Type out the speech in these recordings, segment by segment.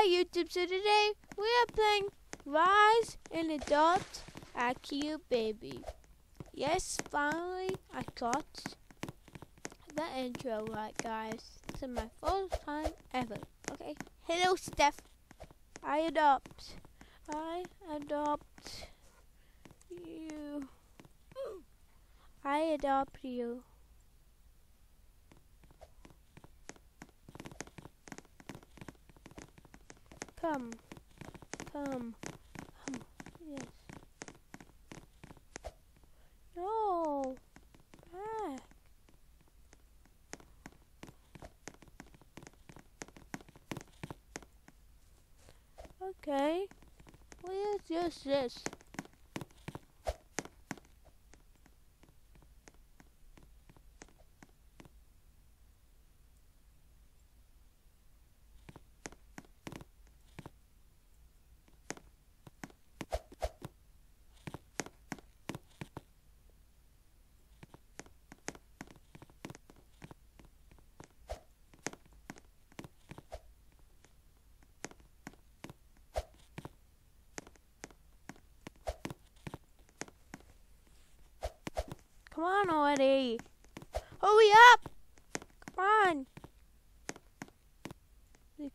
Hi YouTube, so today we are playing Rise and Adopt a Cute Baby. Yes, finally I got the intro right guys. This is my first time ever. Okay, hello Steph. I adopt. I adopt you. I adopt you. Come. Come. Come. Yes. No. Back. Okay. Where is just this? Come on already. Hurry up. Come on.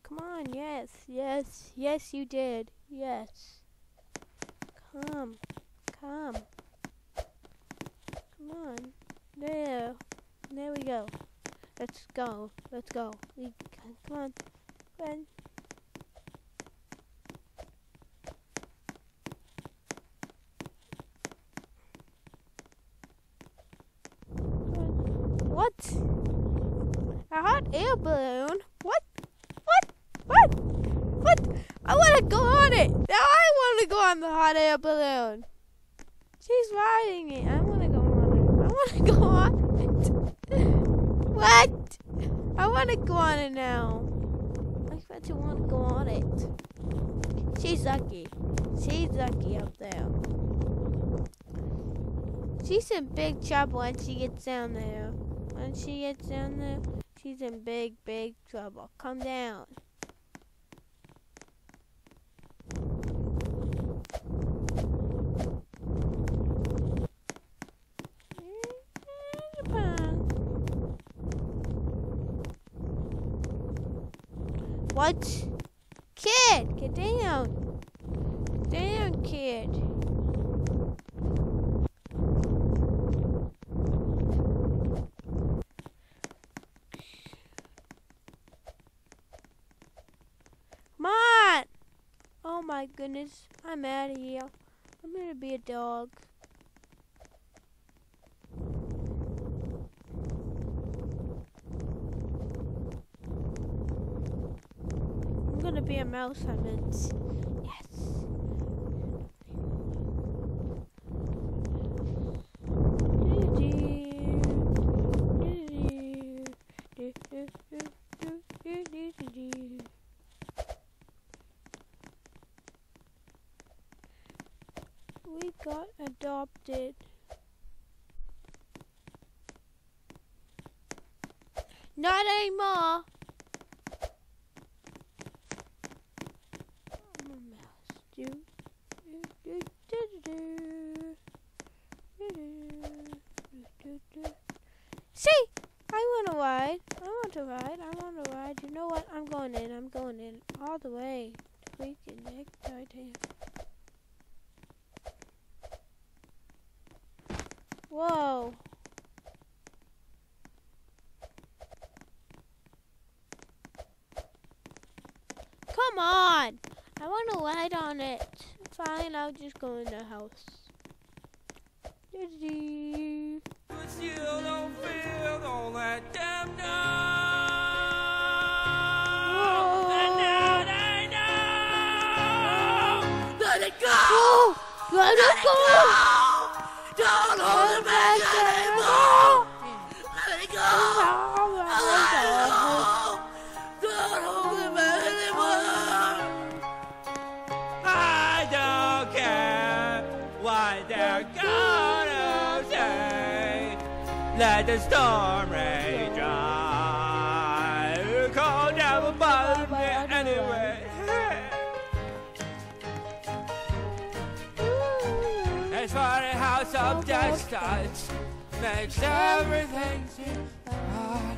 Come on, yes, yes, yes you did. Yes. Come. Come. Come on. There. There we go. Let's go. Let's go. We come on. What? A balloon? What? What? What? What? I want to go on it. Now I want to go on the hot air balloon. She's riding it. I want to go on it. I want to go on it. what? I want to go on it now. I bet you want to go on it. She's lucky. She's lucky up there. She's in big trouble when she gets down there. When she gets down there, she's in big, big trouble. Come down. What? Kid, get. Down, kid. Come on! Oh goodness, I'm out of here. I'm gonna be a dog. I'm gonna be a mouse, I meant. Yes. got adopted. Not anymore. I'm a mouse, dude. Do, do, do, See, I want to ride. I want to ride. I want to ride. You know what? I'm going in. I'm going in all the way. Freaking Nick Titanic. Whoa. Come on. I want to light on it. Fine, I'll just go in the house. Let it go! Let it go! Don't hold back anymore. Let it go. Let it go. Don't hold back anymore. I don't care what they're gonna say. Let the storm rage on. Distance makes everything seem fun.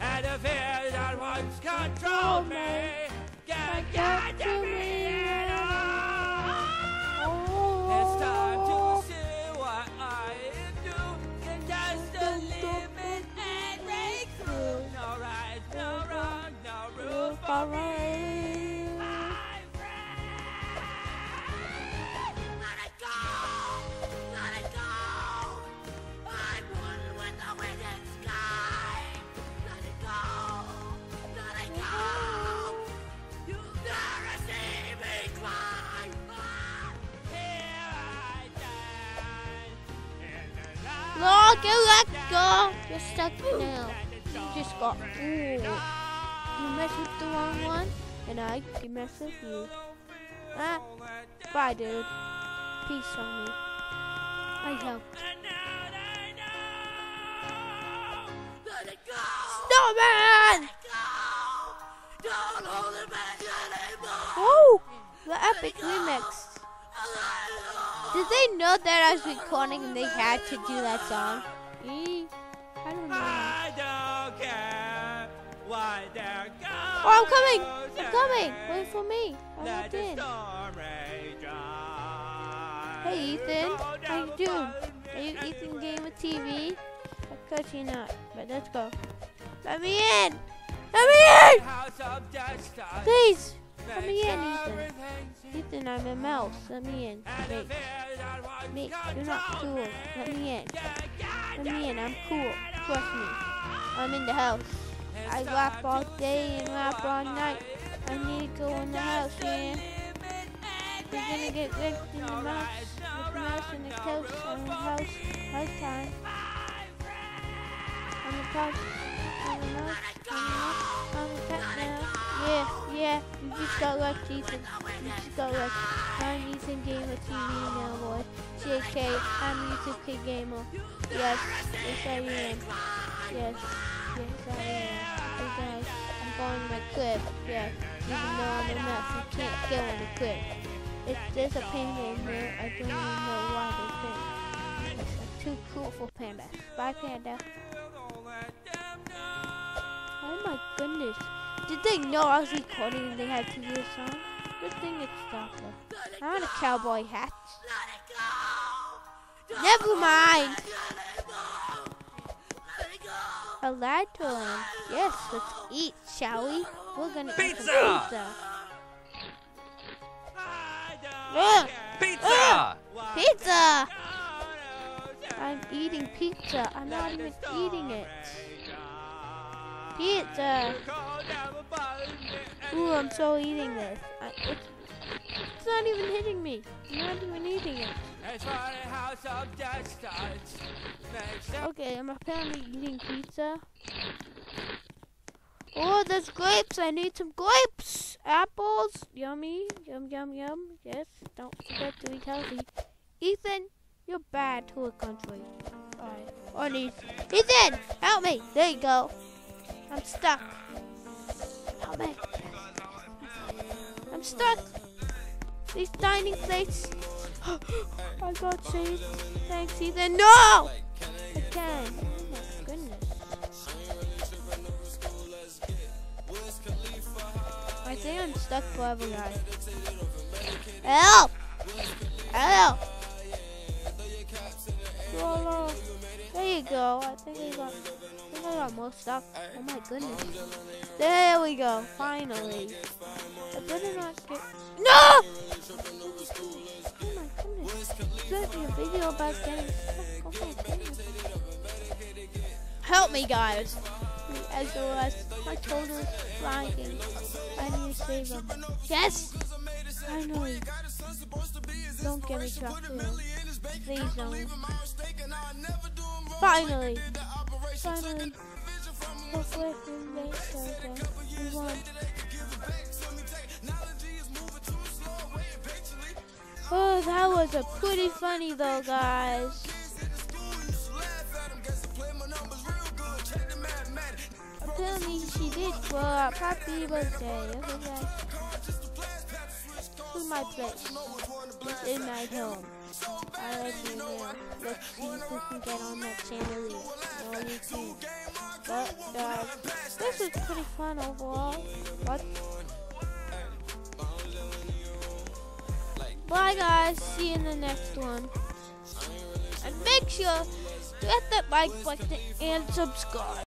And the fear that once controlled me can't get to me you let go. You're stuck now. You just got ooh. You messed with the wrong one, and I can mess with you. Ah, bye, dude. Peace on me. I helped. And now they know. Let it go. Snowman! Go. Don't hold it back anymore. Woo! The epic remix. Did they know that I was recording and they had to do that song? Eh, I don't know. I don't care why they're gone. Oh, I'm coming! I'm coming! Wait for me. I Let walked the in. storm rage. Hey, Ethan. How you doing? Are you and Ethan the game with TV? Of course you're not, but let's go. Let me in! Let me in! House of distance Please! Let me in, Ethan. Ethan, I'm a mouse. Let me in. Once Me, you're not cool. Let me in. Let me in. I'm cool. Trust me. I'm in the house. I rap all day and rap all night. I need to go in the house, man. We're gonna get wrecked in the mouse. With the mouse and the couch on the house. High time. On the couch. On the mouse. On the mouse. On the pet now. Yeah, yeah. You just got wrecked, Ethan. You just got wrecked. I'm Ethan Gamer TV now, boy. JK, I'm Ethan Kid Gamer. Yes, yes I am. Yes, yes I am. Hey guys, I'm going to my clip. Yes, even though I'm a mouse, you can't go on the clip. If there's a panda in there, I don't even know why they think. It's too cool for pandas. Bye, panda. Oh my goodness. Did they know I was recording and they had to do a song? Good thing it stopped them. I want a cowboy hat. Never mind. A lantern. Yes, let's eat, shall we? We're gonna eat some Pizza! pizza. Ugh, Pizza! pizza! I'm eating pizza. I'm not even eating it. Pizza. Ooh, I'm so eating this. I, it's, it's not even hitting me. I'm not even eating it. Okay, I'm apparently eating pizza. Oh, there's grapes. I need some grapes. Apples. Yummy. Yum, yum, yum. Yes, don't forget to eat healthy. Ethan, you're bad to a country. Alright. Need. Ethan, help me. There you go. I'm stuck. Help me. I'm stuck. These dining plates. I got saved. Thanks, Ethan. No! Can't. Oh my goodness. I think I'm stuck forever, guys. Help! Help! There you go. I think I got. I got stuck. Oh my goodness. There we go. Finally. I better not get. No! Oh my goodness. Be a video about getting. Oh my goodness. Help me, guys. The SOS. My is flying. I need to save him. Yes! Finally. Don't get me trapped. Please don't. Finally. Finally. The circle. We won. Oh, that was a pretty funny though, guys. Apparently she did grow up. Happy birthday. Okay, guys. To my place. This is my home. Already know. Let's see if we can get on that chandelier. No, you can't. But, guys, uh, this was pretty fun overall. But Bye, guys. See you in the next one. And make sure to hit that like button and subscribe.